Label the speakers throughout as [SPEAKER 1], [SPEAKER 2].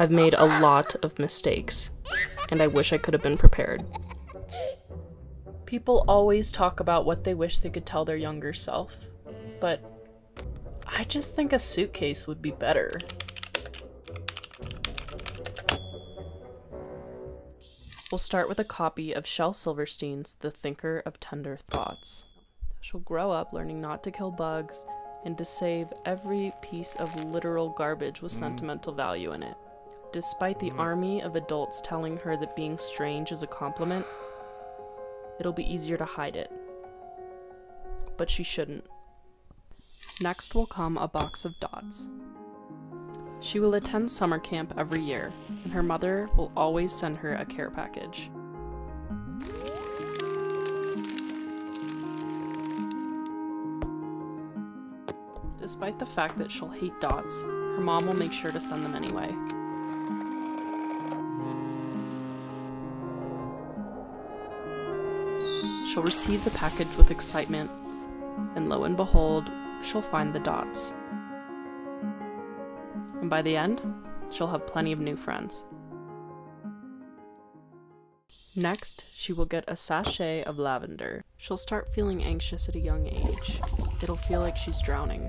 [SPEAKER 1] I've made a lot of mistakes, and I wish I could have been prepared. People always talk about what they wish they could tell their younger self, but I just think a suitcase would be better. We'll start with a copy of Shel Silverstein's The Thinker of Tender Thoughts. She'll grow up learning not to kill bugs and to save every piece of literal garbage with mm. sentimental value in it. Despite the mm-hmm. army of adults telling her that being strange is a compliment, it'll be easier to hide it. But she shouldn't. Next will come a box of dots. She will attend summer camp every year, and her mother will always send her a care package. Despite the fact that she'll hate dots, her mom will make sure to send them anyway. She'll receive the package with excitement, and lo and behold, she'll find the dots. And by the end, she'll have plenty of new friends. Next, she will get a sachet of lavender. She'll start feeling anxious at a young age. It'll feel like she's drowning.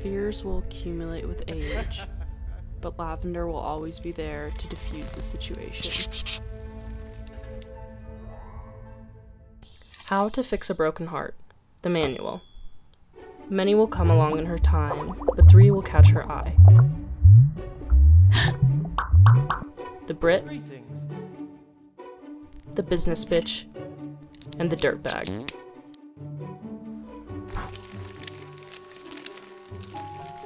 [SPEAKER 1] Fears will accumulate with age, but lavender will always be there to diffuse the situation. How to Fix a Broken Heart The Manual. Many will come along in her time, but three will catch her eye. the Brit,
[SPEAKER 2] Greetings.
[SPEAKER 1] the business bitch, and the dirtbag.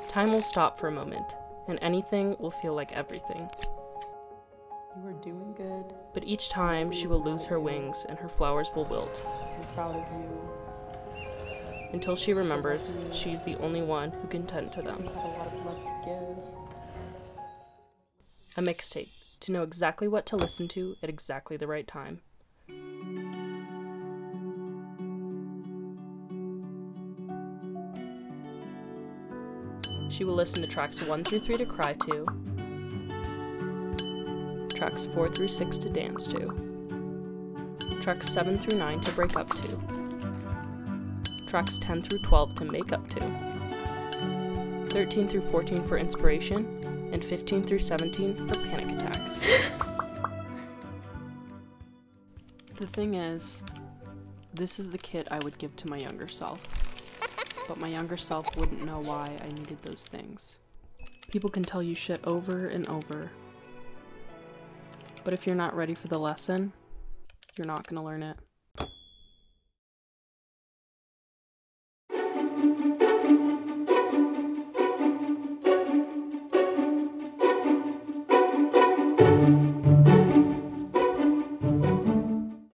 [SPEAKER 1] Time will stop for a moment, and anything will feel like everything.
[SPEAKER 3] You are doing good.
[SPEAKER 1] But each time she will lose her wings and her flowers will wilt,
[SPEAKER 3] I'm proud of you.
[SPEAKER 1] until she remembers she's the only one who can tend to them.
[SPEAKER 3] have a lot of love to give.
[SPEAKER 1] A mixtape, to know exactly what to listen to at exactly the right time. She will listen to tracks 1 through 3 to cry to, tracks 4 through 6 to dance to, tracks 7 through 9 to break up to, tracks 10 through 12 to make up to, 13 through 14 for inspiration, and 15 through 17 for panic attacks. The thing is, this is the kit I would give to my younger self. But my younger self wouldn't know why I needed those things. People can tell you shit over and over. But if you're not ready for the lesson, you're not gonna learn it.